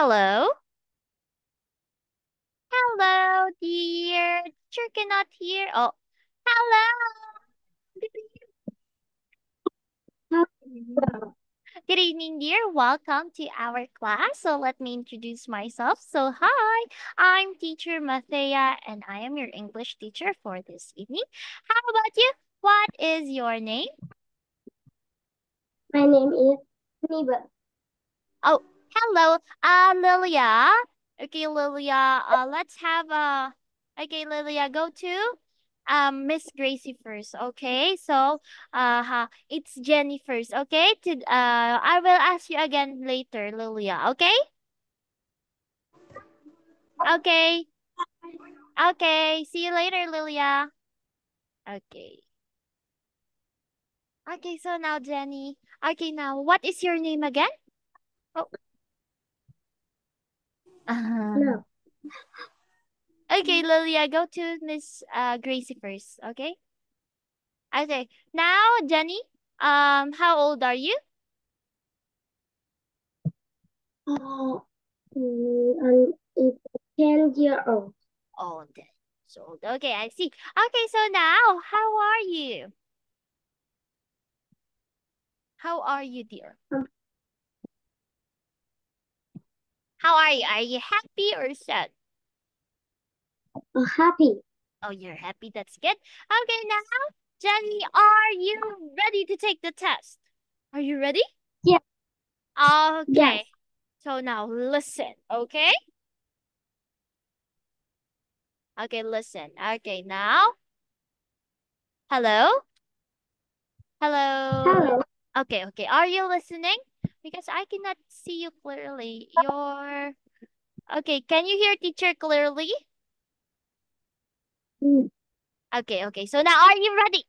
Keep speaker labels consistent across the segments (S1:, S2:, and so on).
S1: Hello? Hello, dear. Teacher cannot hear. Oh, hello. Good evening, dear. Welcome to our class. So let me introduce myself. So hi, I'm teacher Mathea and I am your English teacher for this evening. How about you? What is your name?
S2: My name is Niba.
S1: Oh, hello, uh, Lilia. Okay, Lilia, uh, let's have a, okay, Lilia, go to, um, Miss Gracie first, okay? So, uh, it's Jenny first, okay? To, uh, I will ask you again later, Lilia, okay? Okay. Okay, see you later, Lilia. Okay. Okay, so now, Jenny. Okay, now, what is your name again? Oh.
S2: No.
S1: Okay, Lilia, go to Miss uh Gracie first, okay? Okay. Now, Jenny, um, how old are you?
S2: Uh, mm, I'm 10 year old.
S1: Oh, 10 years old. Okay, I see. Okay, so now, how are you? How are you, dear?
S2: Um,
S1: How are you? Are you happy or sad?
S2: uh, happy.
S1: Oh, you're happy. That's good. Okay, now, Jenny, are you ready to take the test? Are you ready?
S2: Yeah.
S1: Okay.
S2: Yes.
S1: So now listen, okay? Okay, listen. Okay, now. Hello? Hello?
S2: Hello.
S1: Okay, okay. Are you listening? Because I cannot see you clearly. You're... Okay, can you hear teacher clearly?
S2: Mm.
S1: Okay, okay. So now are you ready?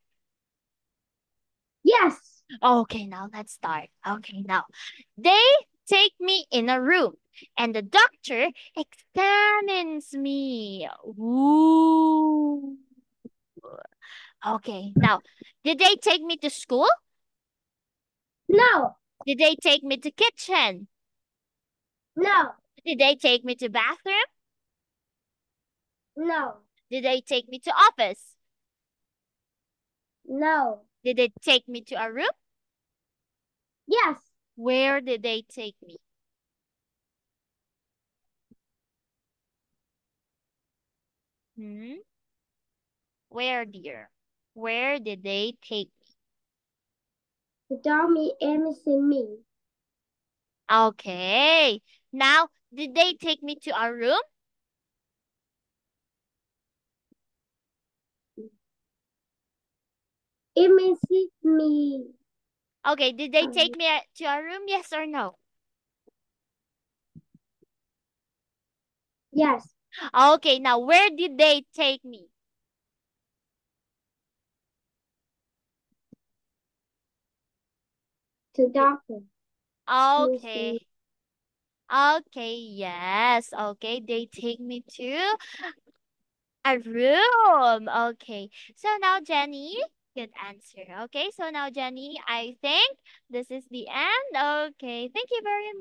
S2: Yes.
S1: Okay, now let's start. Okay, now. They take me in a room and the doctor examines me. Ooh. Okay, now, did they take me to school?
S2: No.
S1: Did they take me to kitchen?
S2: No.
S1: Did they take me to bathroom?
S2: No.
S1: Did they take me to office?
S2: No.
S1: Did they take me to a room?
S2: Yes.
S1: Where did they take me? Hmm? Where, dear? Where did they take me?
S2: The dummy missing me.
S1: Okay. Now, did they take me to a room?
S2: It misses me.
S1: Okay, did they take
S2: Um,
S1: me to a room? Yes or no?
S2: Yes.
S1: Okay, now where did they take me?
S2: To doctor.
S1: Okay. Okay, yes. Okay, they take me to a room. Okay. So now, Jenny, good answer. Okay, so now, Jenny, I think this is the end. Okay, thank you very much.